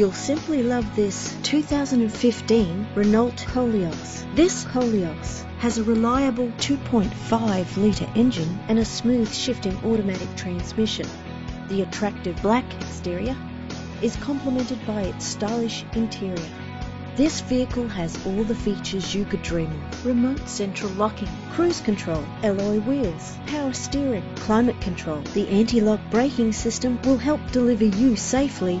You'll simply love this 2015 Renault Koleos. This Koleos has a reliable 2.5 litre engine and a smooth shifting automatic transmission. The attractive black exterior is complemented by its stylish interior. This vehicle has all the features you could dream of. Remote central locking, cruise control, alloy wheels, power steering, climate control. The anti-lock braking system will help deliver you safely